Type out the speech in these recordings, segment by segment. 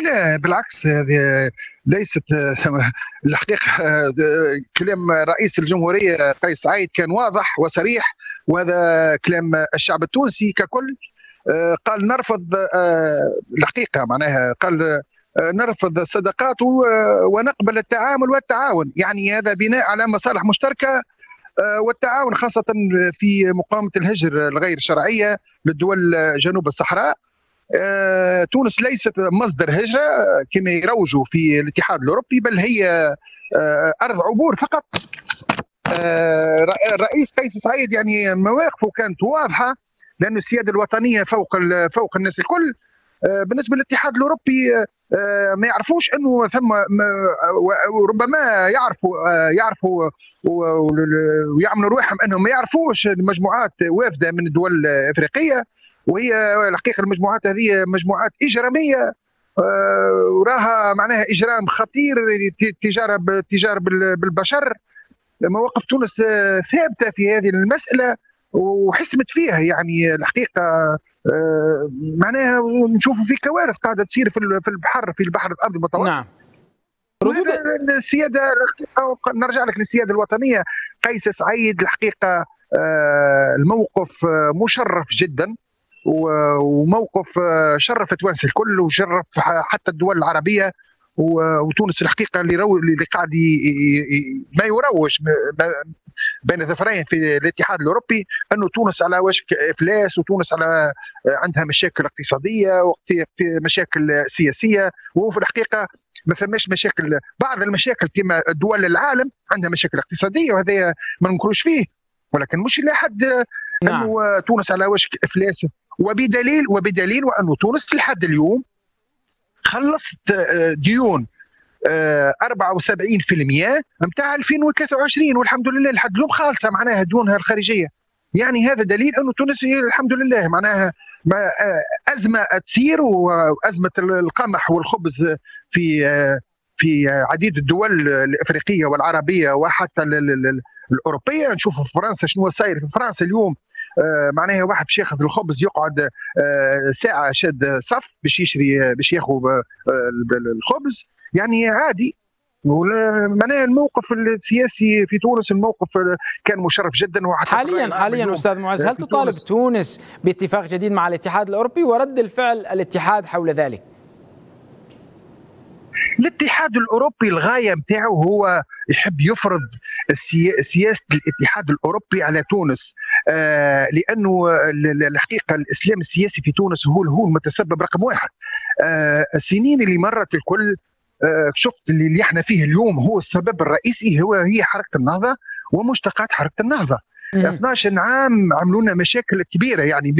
لا لا بالعكس هذه ليست الحقيقة كلام رئيس الجمهورية قيس سعيد كان واضح وصريح وهذا كلام الشعب التونسي ككل. قال نرفض الحقيقة معناها قال نرفض الصداقات ونقبل التعامل والتعاون. يعني هذا بناء على مصالح مشتركة والتعاون خاصة في مقاومة الهجر الغير شرعية للدول جنوب الصحراء. تونس ليست مصدر هجرة كما يروجوا في الاتحاد الأوروبي بل هي آه، أرض عبور فقط. الرئيس آه، قيس سعيد يعني مواقفه كانت واضحة لأن السيادة الوطنية فوق فوق الناس الكل. بالنسبة للاتحاد الأوروبي ما يعرفوش إنه ثم ربما يعرفوا يعرفوا ويعملوا روحهم إنهم ما يعرفوش مجموعات وافدة من الدول الأفريقية. وهي الحقيقة المجموعات هذه مجموعات إجرامية آه، وراها معناها إجرام خطير تجارة تجاره بالبشر. مواقف تونس آه، ثابتة في هذه المسألة وحسمت فيها يعني الحقيقة آه، معناها نشوفوا في كوارث قاعدة تصير في البحر في البحر الأرضي المتوسط. نعم. ردود السيادة نرجع لك للسيادة الوطنية قيس سعيد. الحقيقة الموقف مشرف جدا. وموقف آه، شرف تونس الكل وشرف حتى الدول العربية وتونس الحقيقة اللي رو اللي قاعد ما يروج بين الظفرين في الاتحاد الأوروبي أنه تونس على وشك إفلاس وتونس على آه، عندها مشاكل اقتصادية ومشاكل سياسية وهو في الحقيقة ما فماش مشاكل. بعض المشاكل كما دول العالم عندها مشاكل اقتصادية وهذا ما ننكروش فيه ولكن مش لا حد نعم. انه تونس على وشك إفلاس وبدليل وبدليل وأنه تونس لحد اليوم خلصت آه، ديون 74% نتاع 2023 والحمد لله لحد اليوم خالصة معناها ديونها الخارجية يعني هذا دليل أنه تونس الحمد لله معناها آه، أزمة تسير وأزمة القمح والخبز في آه، في عديد الدول الإفريقية والعربية وحتى الأوروبية. نشوف في فرنسا شنو صاير في فرنسا اليوم آه، معناها واحد باش ياخذ الخبز يقعد آه، ساعة شاد صف باش يشري باش ياخذ آه، الخبز. يعني عادي. معناها الموقف السياسي في تونس الموقف كان مشرف جدا. وحتى حاليا حاليا أستاذ معز هل تطالب تونس, تونس باتفاق جديد مع الاتحاد الأوروبي؟ ورد الفعل الاتحاد حول ذلك؟ الاتحاد الأوروبي الغاية نتاعو هو يحب يفرض سياسة الاتحاد الأوروبي على تونس. آه لأنه الحقيقة الإسلام السياسي في تونس هو هو المتسبب رقم واحد. آه السنين اللي مرت الكل آه شفت اللي إحنا فيه اليوم هو السبب الرئيسي هو هي حركة النهضة ومشتقات حركة النهضة. 12 عام عملوا لنا مشاكل كبيرة يعني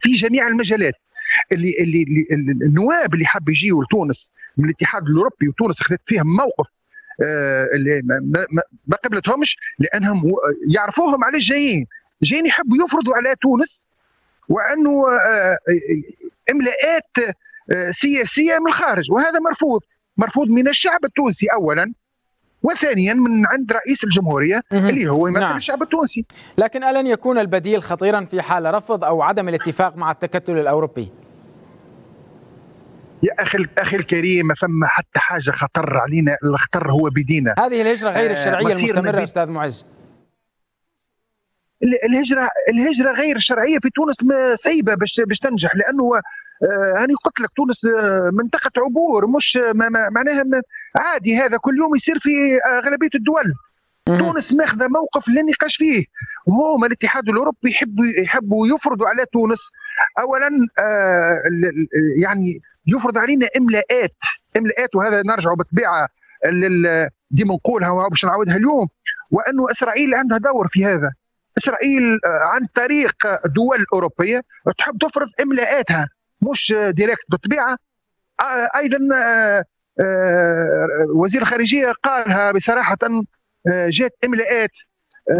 في جميع المجالات. اللي اللي, اللي النواب اللي حاب يجيوا لتونس من الاتحاد الأوروبي وتونس أخذت فيهم موقف آه اللي ما, ما قبلتهمش لأنهم يعرفوهم علاش جايين جايين يحبوا يفرضوا على تونس وأنه آه املاءات آه سياسية من الخارج. وهذا مرفوض مرفوض من الشعب التونسي اولا وثانيا من عند رئيس الجمهورية اللي هو يمثل نعم. الشعب التونسي. لكن ألن يكون البديل خطيرا في حال رفض أو عدم الاتفاق مع التكتل الأوروبي؟ يا أخي أخي الكريم ما فما حتى حاجة خطر علينا الخطر هو بدينا هذه الهجرة غير آه، الشرعية آه المستمرة أستاذ معز. الهجره الهجرة غير الشرعيه في تونس صعيبه باش باش تنجح لأنه آه أنا قلت لك تونس آه، منطقة عبور مش معناها عادي هذا كل يوم يصير في أغلبية الدول. تونس ماخذة موقف لا نقاش فيه. وهم الاتحاد الأوروبي يحبوا يحبوا يفرضوا على تونس اولا آه يعني يفرض علينا املاءات املاءات وهذا نرجع بالطبيعه ديما نقولها وباش نعاودها اليوم وأنه إسرائيل عندها دور في هذا. إسرائيل آه، عن طريق دول أوروبية تحب تفرض املاءاتها مش direct بالطبيعة. آه، أيضا آه، وزير الخارجية قالها بصراحة جات املاءات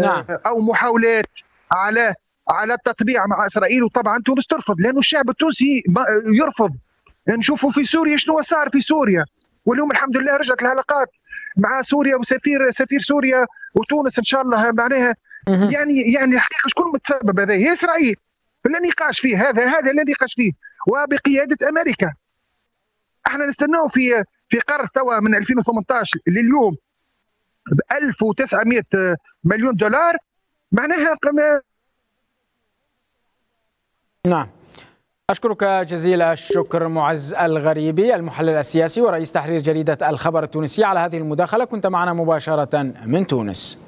نعم. أو محاولات على على التطبيع مع إسرائيل. وطبعا تونس ترفض لأنه الشعب التونسي يرفض. نشوفوا في سوريا شنو صار في سوريا. واليوم الحمد لله رجعت العلاقات مع سوريا وسفير سفير سوريا وتونس إن شاء الله معناها. يعني يعني الحقيقة شكون متسبب هذا؟ هي إسرائيل. لا نقاش فيه هذا هذا لا نقاش فيه. وبقيادة أمريكا. إحنا نستناو في في قرض توا من 2018 لليوم ب 1900 مليون دولار. معناها نعم. أشكرك جزيل الشكر معز الغريبي المحلل السياسي ورئيس تحرير جريدة الخبر التونسية على هذه المداخلة. كنت معنا مباشرة من تونس.